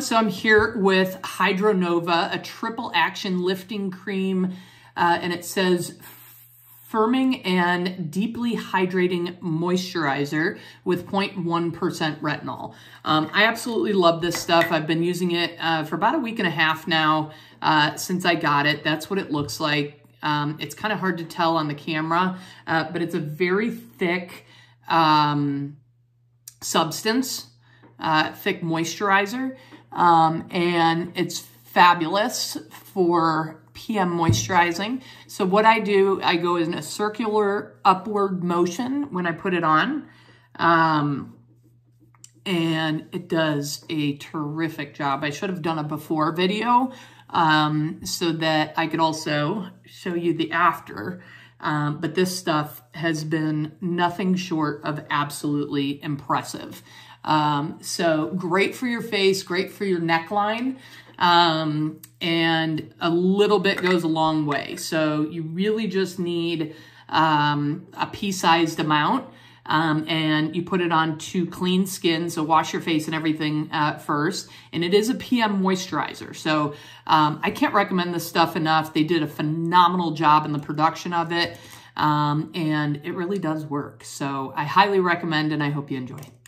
everyone. So I'm here with Hydronova, a triple action lifting cream, uh, and it says firming and deeply hydrating moisturizer with 0.1% retinol. Um, I absolutely love this stuff. I've been using it uh, for about a week and a half now uh, since I got it. That's what it looks like. Um, it's kind of hard to tell on the camera, uh, but it's a very thick um, substance uh, thick moisturizer. Um, and it's fabulous for PM moisturizing. So what I do, I go in a circular upward motion when I put it on. Um, and it does a terrific job. I should have done a before video um, so that I could also show you the after. Um, but this stuff has been nothing short of absolutely impressive. Um, so great for your face, great for your neckline. Um, and a little bit goes a long way. So you really just need um, a pea-sized amount. Um, and you put it on to clean skin. So wash your face and everything uh, first. And it is a PM moisturizer. So um, I can't recommend this stuff enough. They did a phenomenal job in the production of it. Um, and it really does work. So I highly recommend and I hope you enjoy it.